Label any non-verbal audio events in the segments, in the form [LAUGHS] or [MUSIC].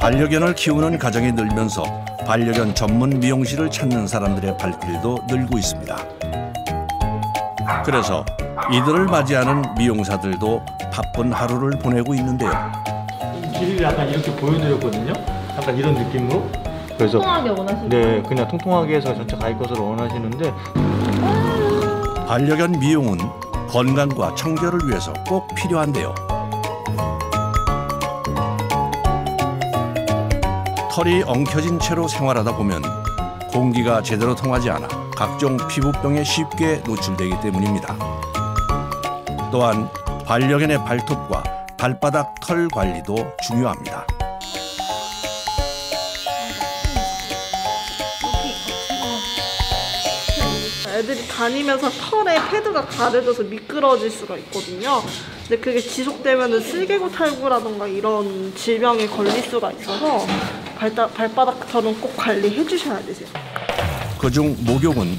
반려견을 키우는 가정이 늘면서 반려견 전문 미용실을 찾는 사람들의 발길도 늘고 있습니다. 그래서 이들을 맞이하는 미용사들도 바쁜 하루를 보내고 있는데요. 길이를 약간 이렇게 보여드렸거든요. 약간 이런 느낌으로. 그래서 통통하게 원하시는 네, 그냥 통통하게 해서 전체 가입 것을 원하시는데 반려견 미용은 건강과 청결을 위해서 꼭 필요한데요. 털이 엉켜진 채로 생활하다 보면 공기가 제대로 통하지 않아 각종 피부병에 쉽게 노출되기 때문입니다. 또한 반려견의 발톱과 발바닥 털 관리도 중요합니다. 애들이 다니면서 털에 패드가 가려져서 미끄러질 수가 있거든요. 근데 그게 지속되면 슬개구 탈구라던가 이런 질병에 걸릴 수가 있어서 발다, 발바닥 털은 꼭 관리해 주셔야 되세요. 그중 목욕은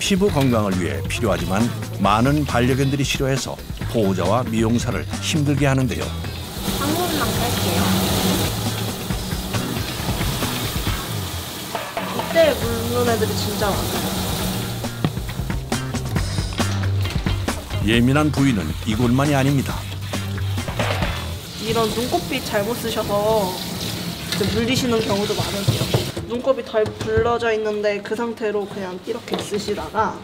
피부 건강을 위해 필요하지만 많은 반려견들이 싫어해서 보호자와 미용사를 힘들게 하는데요. 한 번만 깔게요. 이때 물는 애들이 진짜 많아요. 예민한 부위는 이곳만이 아닙니다. 이런 눈곱빛 잘못 쓰셔서 물리시는 경우도 많으세요. 눈곱이 덜 불러져 있는데 그 상태로 그냥 이렇게 쓰시다가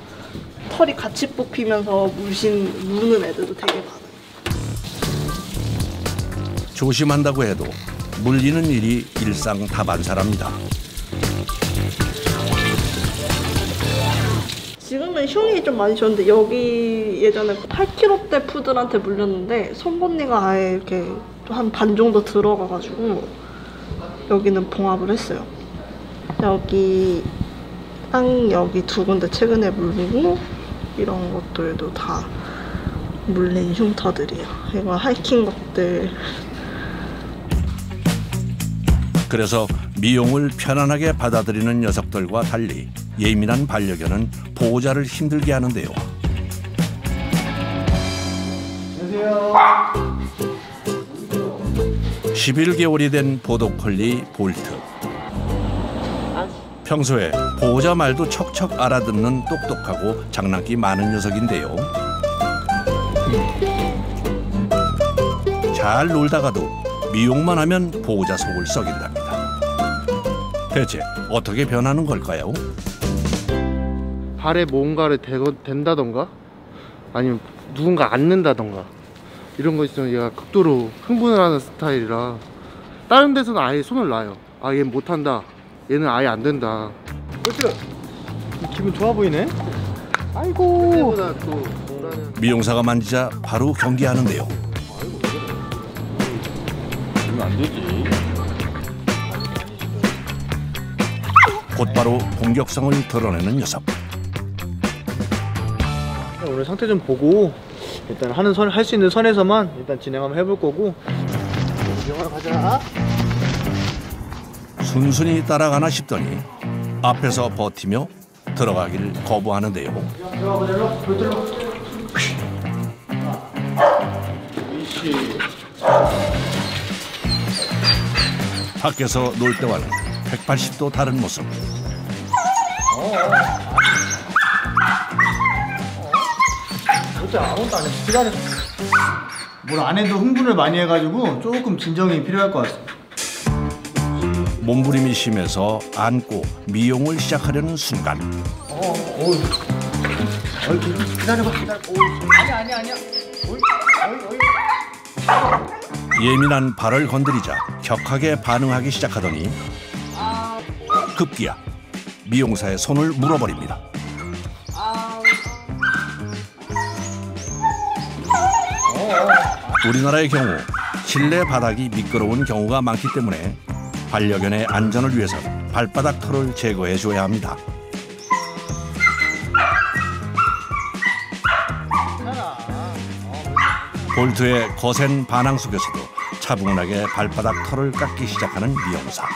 털이 같이 뽑히면서 물신 무는 애들도 되게 많아요. 조심한다고 해도 물리는 일이 일상 다반사랍니다. 지금은 흉이 좀 많이 졌는데 여기 예전에 8kg대 푸들한테 물렸는데 손번니가 아예 이렇게 한 반 정도 들어가가지고 여기는 봉합을 했어요. 여기 땅 여기 두 군데 최근에 물리고 이런 것들도 다 물린 흉터들이에요. 이거 하이킹 것들 그래서 미용을 편안하게 받아들이는 녀석들과 달리 예민한 반려견은 보호자를 힘들게 하는데요. 11개월이 된 보도콜리 볼트. 평소에 보호자 말도 척척 알아듣는 똑똑하고 장난기 많은 녀석인데요. 잘 놀다가도 미용만 하면 보호자 속을 썩인답니다. 대체 어떻게 변하는 걸까요? 발에 뭔가를 대거, 댄다던가 아니면 누군가 앉는다던가 이런 거 있으면 얘가 극도로 흥분을 하는 스타일이라 다른 데서는 아예 손을 놔요 아 얘는 못한다 얘는 아예 안 된다 그렇죠. 기분 좋아 보이네. 아이고. 미용사가 만지자 바로 경계하는데요. 그러면 안 되지. 곧바로 공격성을 드러내는 녀석. 오늘 상태 좀 보고 일단 하는 선 할 수 있는 선에서만 일단 진행 한번 해볼 거고. 영화 가자. 순순히 따라가나 싶더니 앞에서 버티며 들어가길 거부하는데요. 밖에서 놀 때와는 180도 다른 모습. 진짜 아무것도 안 해. 기다려. 뭘 안 해도 흥분을 많이 해가지고 조금 진정이 필요할 것 같습니다. 몸부림이 심해서 안고 미용을 시작하려는 순간 기다려봐. 기다려. 아니야 아니야 아니야. 예민한 발을 건드리자 격하게 반응하기 시작하더니 급기야 미용사의 손을 물어버립니다. 우리나라의 경우 실내 바닥이 미끄러운 경우가 많기 때문에 반려견의 안전을 위해서 발바닥 털을 제거해 줘야 합니다. 볼트의 거센 반항 속에서도 차분하게 발바닥 털을 깎기 시작하는 미용사.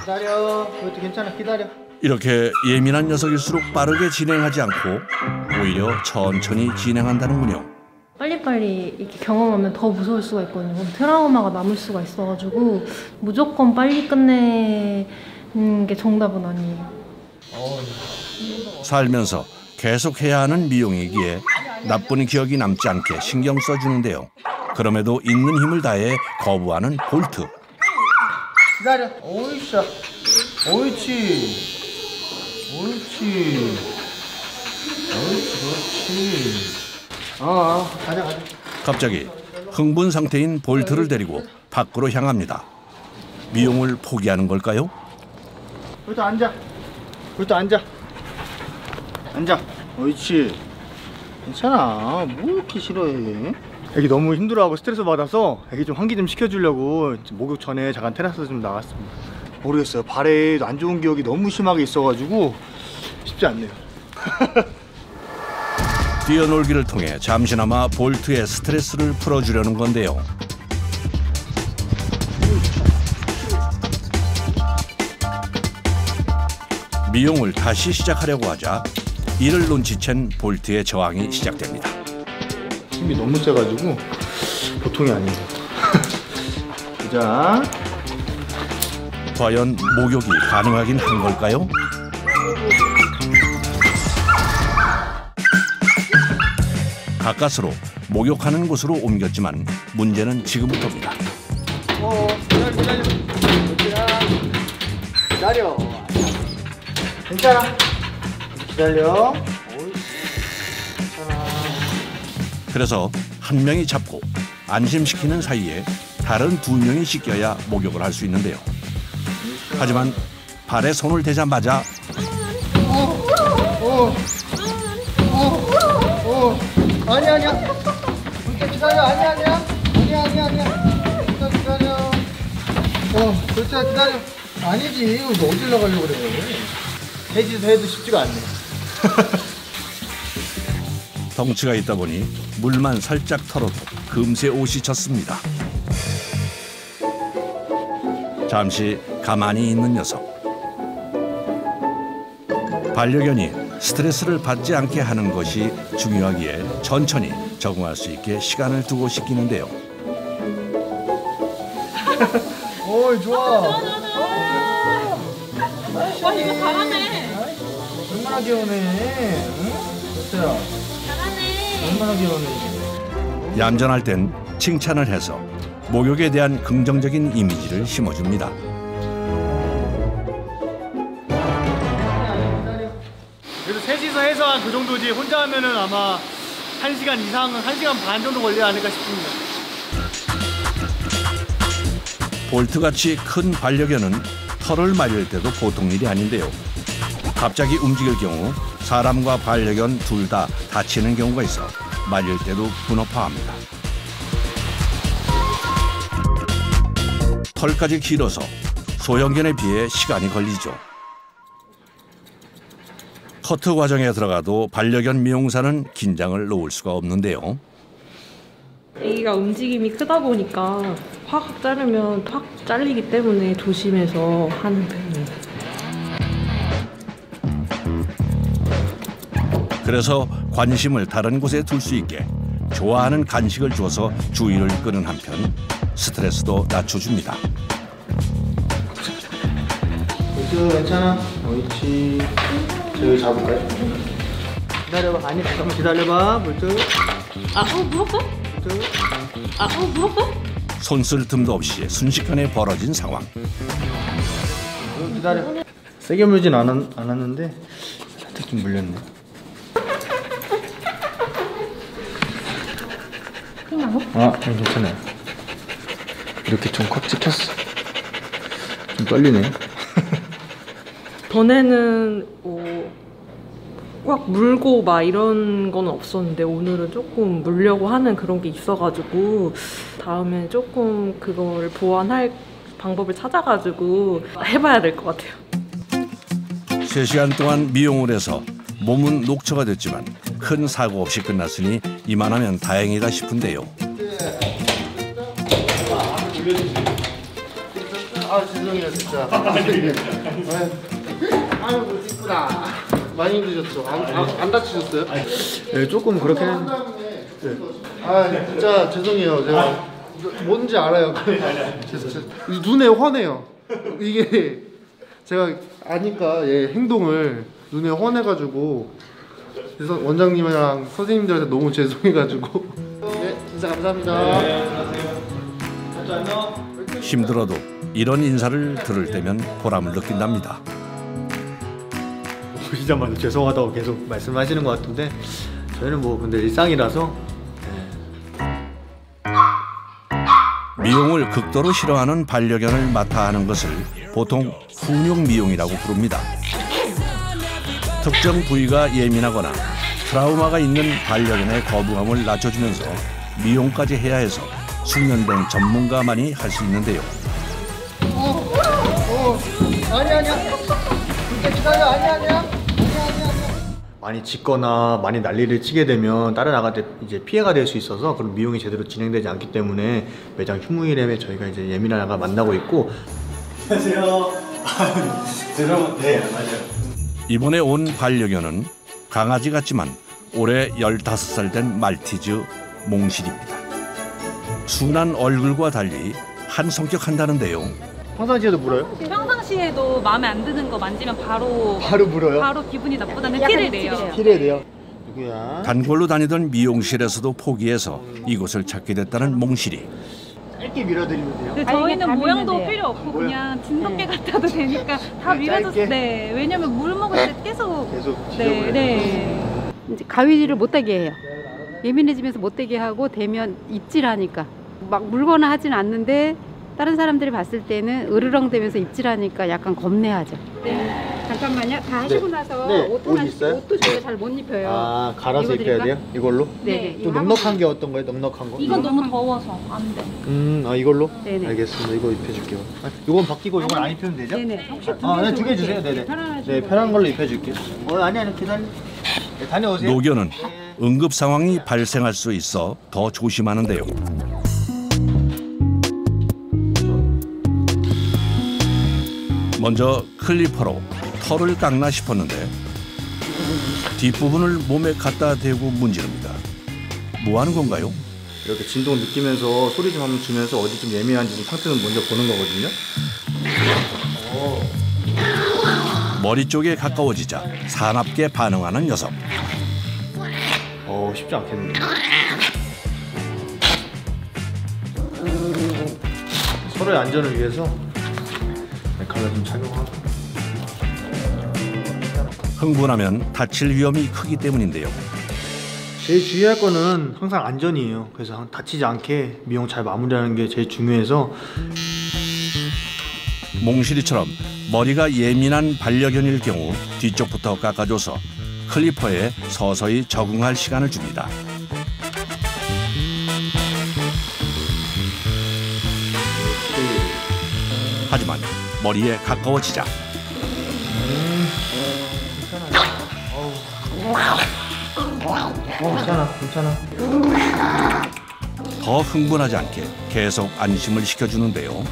기다려. 그것도 괜찮아. 기다려. 이렇게 예민한 녀석일수록 빠르게 진행하지 않고 오히려 천천히 진행한다는군요. 빨리빨리 이렇게 경험하면 더 무서울 수가 있거든요. 트라우마가 남을 수가 있어가지고 무조건 빨리 끝내는 게 정답은 아니에요. 살면서 계속 해야 하는 미용이기에 나쁜 기억이 남지 않게 신경 써주는데요. 그럼에도 있는 힘을 다해 거부하는 볼트. 기다려. 오이샤. 옳지. 옳지. 어, 어, 가자, 가자. 갑자기 흥분 상태인 볼트를 데리고 밖으로 향합니다. 미용을 포기하는 걸까요? 볼트 앉아. 볼트 앉아. 앉아. 옳지. 괜찮아. 뭐 이렇게 싫어해? 애기 너무 힘들어하고 스트레스 받아서 애기 좀 환기 좀 시켜주려고 목욕 전에 잠깐 테라스 좀 나갔습니다. 모르겠어요. 발에 안 좋은 기억이 너무 심하게 있어가지고 쉽지 않네요. [LAUGHS] 뛰어놀기를 통해 잠시나마 볼트의 스트레스를 풀어주려는 건데요. 미용을 다시 시작하려고 하자 이를 눈치챈 볼트의 저항이 시작됩니다. 힘이 너무 세가지고 보통이 아니에요. [LAUGHS] 자, 과연 목욕이 가능하긴 한 걸까요? 가까스로 목욕하는 곳으로 옮겼지만 문제는 지금부터입니다. 어, 기다려, 기다려. 기다려. 괜찮아. 기다려. 그래서 한 명이 잡고 안심시키는 사이에 다른 두 명이 씻겨야 목욕을 할 수 있는데요. 하지만 발에 손을 대자마자 어, 아니 아니야. 잠깐 기다려. 아니 아니야. 아니야 아니야 아니야. 잠깐 기다려. 어, 그렇지 기다려. 아니지. 이거 너 어딜 나가려고 그래. 해지도 해도 쉽지가 않네. [LAUGHS] 덩치가 있다 보니 물만 살짝 털어도 금세 옷이 젖습니다. 잠시 가만히 있는 녀석. 반려견이 스트레스를 받지 않게 하는 것이 중요하기에 천천히 적응할 수 있게 시간을 두고 시키는데요. [LAUGHS] 어이 좋아. 와 이거 잘하네. 얼마나 귀여우네. 응? 어때요? 잘하네. 얼마나 귀여우네. 얌전할 땐 칭찬을 해서 목욕에 대한 긍정적인 이미지를 심어줍니다. 한그 정도지 혼자 하면은 아마 1시간 이상, 1시간 반 정도 걸리지 않을까 싶습니다. 볼트같이 큰 반려견은 털을 말릴 때도 보통 일이 아닌데요. 갑자기 움직일 경우 사람과 반려견 둘 다 다치는 경우가 있어 말릴 때도 분업화합니다. 털까지 길어서 소형견에 비해 시간이 걸리죠. 커트 과정에 들어가도 반려견 미용사는 긴장을 놓을 수가 없는데요. 아기가 움직임이 크다 보니까 확 자르면 확 잘리기 때문에 조심해서 하는 편이에요. 그래서 관심을 다른 곳에 둘 수 있게 좋아하는 간식을 주어서 주의를 끄는 한편 스트레스도 낮춰줍니다. 볼트 괜찮아? 옳지. 저기 잡을까요? 기다려봐. 아니 잠깐만 기다려봐. 볼트. 아, 어, 물었어? 볼트. 아, 어, 물었어? 손쓸 틈도 없이 순식간에 벌어진 상황. 어, 기다려. 세게 물진 않았, 않았는데 살짝 좀 물렸네. 아, 괜찮아요. 이렇게 좀꽉 찍혔어. 좀 떨리네. 전에는 뭐, 꽉 물고 막 이런 건 없었는데 오늘은 조금 물려고 하는 그런 게 있어가지고 다음에 조금 그걸 보완할 방법을 찾아가지고 해봐야 될 것 같아요. 3시간 동안 미용을 해서 몸은 녹초가 됐지만 큰 사고 없이 끝났으니 이만하면 다행이다 싶은데요. 아 죄송해요 진짜. [LAUGHS] 아유 이쁘다. 많이 힘드셨죠? 안, 안, 안 다치셨어요? 네, 조금 그렇게 네. 아 진짜 죄송해요 제가 뭔지 알아요 [LAUGHS] 죄송- 죄송- 눈에 환해요 이게 제가 아니까 얘 행동을 눈에 환해가지고 그래서 원장님이랑 선생님들한테 너무 죄송해가지고 [LAUGHS] 네 진짜 감사합니다 힘들어도 이런 인사를 들을 때면 보람을 느낀답니다. 보시자마자 죄송하다고 계속 말씀하시는 것 같은데 저희는 뭐 근데 일상이라서 미용을 극도로 싫어하는 반려견을 맡아 하는 것을 보통 훈육 미용이라고 부릅니다. 특정 부위가 예민하거나 트라우마가 있는 반려견의 거부감을 낮춰주면서 미용까지 해야 해서 숙련된 전문가만이 할 수 있는데요. 많이 짖거나 많이 난리를 치게 되면 다른 아가한테 이제 피해가 될 수 있어서 그런 미용이 제대로 진행되지 않기 때문에 매장 휴무일에 저희가 이제 예민한 아가 만나고 있고 이번에 온 반려견은 강아지 같지만 올해 15살 된 말티즈 몽실입니다. 순한 얼굴과 달리 한 성격 한다는데요. 평상시에도 물어요? 평상시에도 마음에 안 드는 거 만지면 바로 바로 물어요? 바로 기분이 나쁘다는 티를 내요. 티를 내요 누구야? 단골로 다니던 미용실에서도 포기해서 이곳을 찾게 됐다는 몽실이 짧게 밀어드리면 돼요? 근데 저희는 모양도 필요 없고 그냥 진돗개 같아도 되니까 다 네, 짧게? 때 왜냐면 물 먹을 때 계속 [LAUGHS] 계속 네, 네. 이제 가위질을 못되게 해요. 예민해지면서 못되게 하고 되면 입질하니까 막 물거나 하진 않는데 다른 사람들이 봤을 때는 으르렁대면서 입질하니까 약간 겁내하죠. 잠깐만요. 다 하시고 나서 네, 옷옷 하나 있어요? 옷도 저희가 잘 못 입혀요. 아 갈아서 입혀야? 돼요? 이걸로? 네. 또 넉넉한 게 어떤 거예요? 넉넉한 거? 이건 너무 더워서 안 돼. 음, 아 이걸로? 네네. 알겠습니다. 이거 입혀줄게요. 아, 이건 바뀌고 이건 안 입히면 되죠? 네네. 혹시 아, 네, 두개 주세요. 네네. 네, 편한 걸로 입혀줄게요. 어, 아니 아니 기다려. 네, 다녀오세요. 노견은 응급 상황이 발생할 수 있어 더 조심하는데요. 먼저 클리퍼로 털을 깎나 싶었는데 뒷부분을 몸에 갖다 대고 문지릅니다. 뭐 하는 건가요? 이렇게 진동 느끼면서 소리 좀 한번 주면서 어디 좀 예민한지 좀 상태는 먼저 보는 거거든요. 머리 쪽에 가까워지자 사납게 반응하는 녀석. 어, 쉽지 않겠는데. 서로의 안전을 위해서 메칼라 좀 착용하고. 흥분하면 다칠 위험이 크기 때문인데요. 제일 주의할 거는 항상 안전이에요. 그래서 다치지 않게 미용 잘 마무리하는 게 제일 중요해서 몽실이처럼 머리가 예민한 반려견일 경우 뒤쪽부터 깎아줘서 클리퍼에 서서히 적응할 시간을 줍니다. 하지만 머리에 가까워지자 어, 괜찮아, 괜찮아. 더 흥분하지 않게 계속 안심을 시켜주는데요.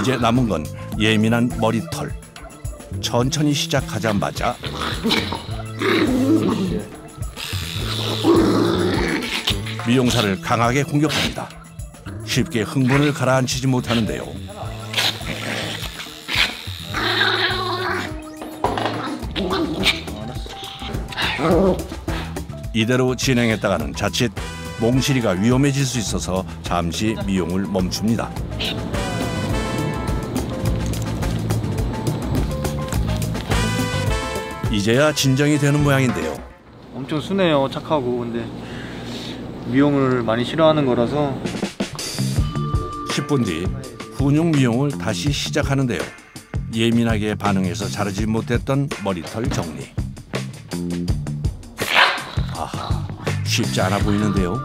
이제 남은 건 예민한 머리털. 천천히 시작하자마자 미용사를 강하게 공격합니다. 쉽게 흥분을 가라앉히지 못하는데요. 이대로 진행했다가는 자칫 몽실이가 위험해질 수 있어서 잠시 미용을 멈춥니다. 이제야 진정이 되는 모양인데요. 엄청 순해요, 착하고. 근데 미용을 많이 싫어하는 거라서 10분 뒤 훈육 미용을 다시 시작하는데요. 예민하게 반응해서 자르지 못했던 머리털 정리. 아하, 쉽지 않아 보이는데요.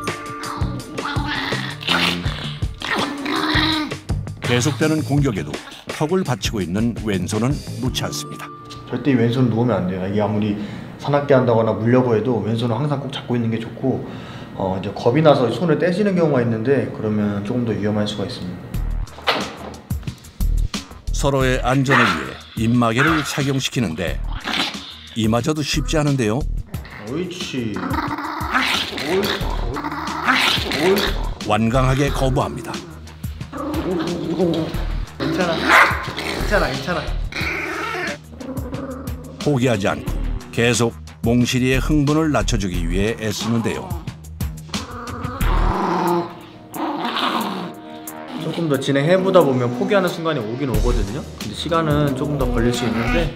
계속되는 공격에도 턱을 받치고 있는 왼손은 놓지 않습니다. 절대 이 왼손 누우면 안 돼요. 이게 아무리 사납게 한다거나 물려고 해도 왼손은 항상 꼭 잡고 있는 게 좋고 어, 이제 겁이 나서 손을 떼시는 경우가 있는데 그러면 조금 더 위험할 수가 있습니다. 서로의 안전을 위해 입마개를 착용시키는데 이마저도 쉽지 않은데요. 옳지. 완강하게 거부합니다. 괜찮아. 괜찮아, 괜찮아. 포기하지 않고 계속 몽실이의 흥분을 낮춰주기 위해 애쓰는데요. 조금 더 진행해보다 보면 포기하는 순간이 오긴 오거든요. 근데 시간은 조금 더 걸릴 수 있는데.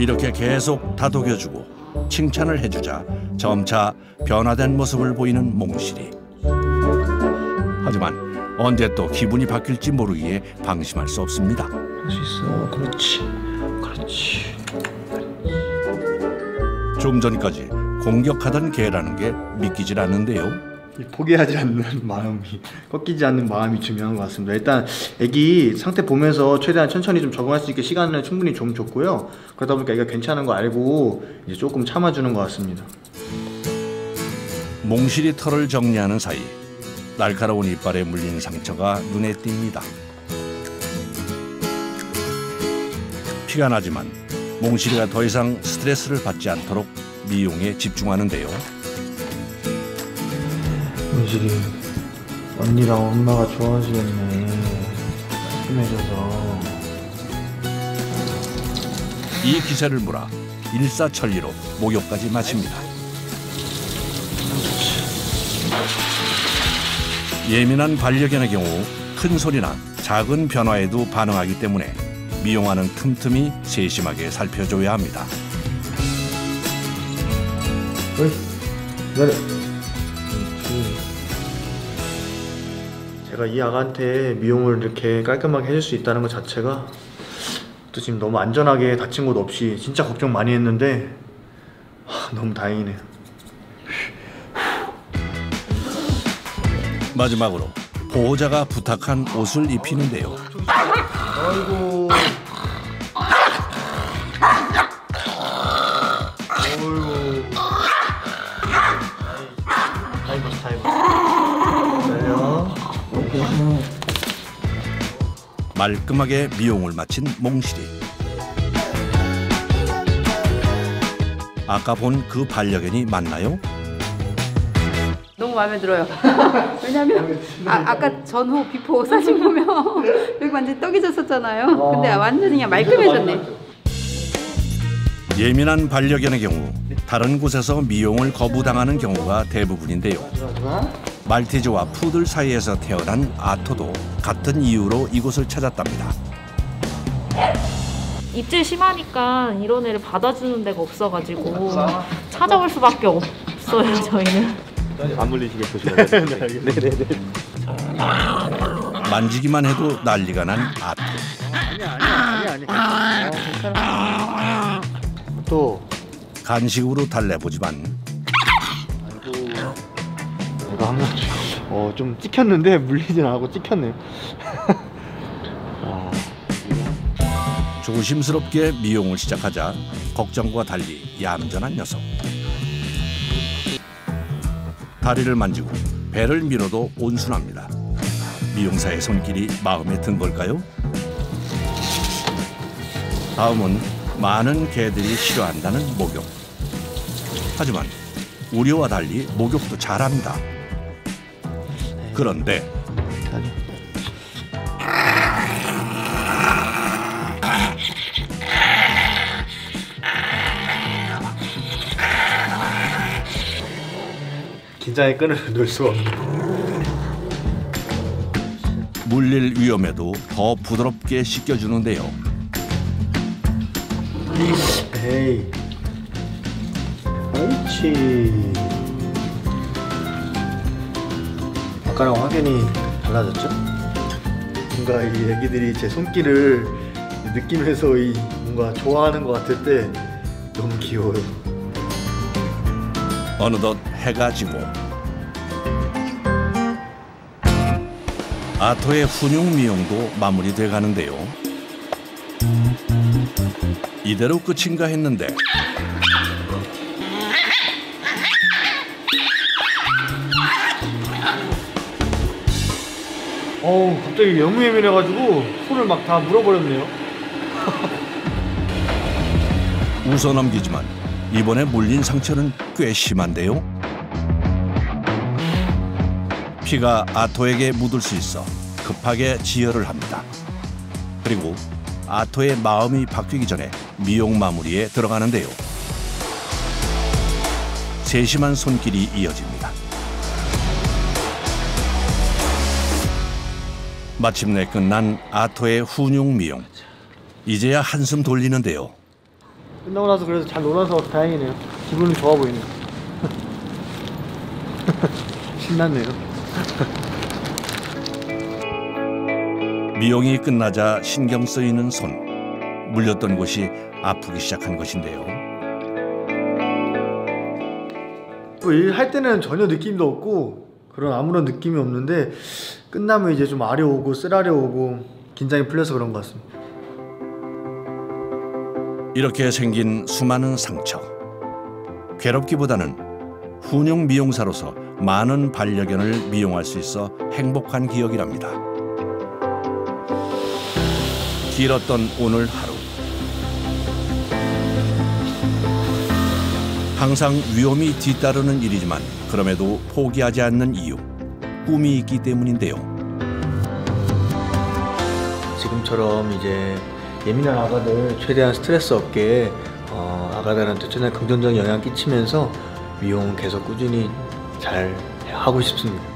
이렇게 계속 다독여주고 칭찬을 해주자 점차 변화된 모습을 보이는 몽실이. 하지만 언제 또 기분이 바뀔지 모르기에 방심할 수 없습니다. 할 수 있어. 그렇지. 그렇지. 좀 전까지 공격하던 개라는 게 믿기질 않는데요. 이 포기하지 않는 [LAUGHS] 마음이 꺾이지 않는 마음이 중요한 것 같습니다. 일단 애기 상태 보면서 최대한 천천히 좀 적응할 수 있게 시간을 충분히 좀 줬고요. 그러다 보니까 애가 괜찮은 거 알고 이제 조금 참아주는 것 같습니다. 몽실이 털을 정리하는 사이 날카로운 이빨에 물린 상처가 눈에 띕니다. 피가 나지만 몽실이가 더 이상 스트레스를 받지 않도록 미용에 집중하는데요. 은실이 언니랑 엄마가 좋아하시겠네. 심해져서. 이 기세를 몰아 일사천리로 목욕까지 마칩니다. 예민한 반려견의 경우 큰 소리나 작은 변화에도 반응하기 때문에 미용하는 틈틈이 세심하게 살펴줘야 합니다. 기다려. 제가 이 아가한테 미용을 이렇게 깔끔하게 해줄 수 있다는 것 자체가 또 지금 너무 안전하게 다친 곳 없이 진짜 걱정 많이 했는데 하, 너무 다행이네요. 마지막으로 보호자가 부탁한 옷을 입히는데요. 아이고. 말끔하게 미용을 마친 몽실이. 아까 본 그 반려견이 맞나요? 너무 마음에 들어요. [LAUGHS] 왜냐면 아, 아까 전후 before 사진 보면 [LAUGHS] 여기 완전 떡이 졌었잖아요. 근데 완전히 그냥 말끔해졌네. 예민한 반려견의 경우 다른 곳에서 미용을 거부당하는 경우가 대부분인데요. 말티즈와 푸들 사이에서 태어난 아토도 같은 이유로 이곳을 찾았답니다. 입질 심하니까 이런 애를 받아주는 데가 없어가지고 찾아올 수밖에 없어요 저희는. [LAUGHS] 만지기만 해도 난리가 난 아토. 아니야 아니야 아니야 아니야. 어, 괜찮아. 또 간식으로 달래보지만 내가 항상 어좀 찍혔는데 물리진 않고 찍혔네요. 아, [LAUGHS] 조심스럽게 미용을 시작하자 걱정과 달리 얌전한 녀석. 다리를 만지고 배를 밀어도 온순합니다. 미용사의 손길이 마음에 든 걸까요? 다음은 많은 개들이 싫어한다는 목욕. 하지만 우리와 달리 목욕도 잘합니다. 그런데 긴장의 끈을 [LAUGHS] 놓을 수가 없네. 물릴 위험에도 더 부드럽게 씻겨주는데요. 에이. 옳지. 아까랑 확연히 달라졌죠? 뭔가 이 애기들이 제 손길을 느끼면서 이 뭔가 좋아하는 것 같을 때 너무 귀여워요. 어느덧 해가 지고 아토의 훈육 미용도 마무리돼 가는데요. 이대로 끝인가 했는데 어우 갑자기 너무 예민해가지고 손을 막 다 물어버렸네요. [LAUGHS] 웃어 넘기지만 이번에 물린 상처는 꽤 심한데요. 피가 아토에게 묻을 수 있어 급하게 지혈을 합니다. 그리고 아토의 마음이 바뀌기 전에 미용 마무리에 들어가는데요. 세심한 손길이 이어집니다. 마침내 끝난 아토의 훈육 미용. 이제야 한숨 돌리는데요. 끝나고 나서 그래도 잘 놀아서 다행이네요. 기분은 좋아 보이네요. [LAUGHS] 신났네요. 미용이 끝나자 신경 쓰이는 손. 물렸던 곳이 아프기 시작한 것인데요. 뭐 일할 때는 전혀 느낌도 없고 그런 아무런 느낌이 없는데 끝나면 이제 좀 아려오고 쓰라려오고 긴장이 풀려서 그런 것 같습니다. 이렇게 생긴 수많은 상처. 괴롭기보다는 훈육 미용사로서 많은 반려견을 미용할 수 있어 행복한 기억이랍니다. 길었던 오늘 하루. 항상 위험이 뒤따르는 일이지만 그럼에도 포기하지 않는 이유. 꿈이 있기 때문인데요. 지금처럼 이제 예민한 아가들 최대한 스트레스 없게 어, 아가들한테 최대한 긍정적인 영향 끼치면서 미용 계속 꾸준히 잘 하고 싶습니다.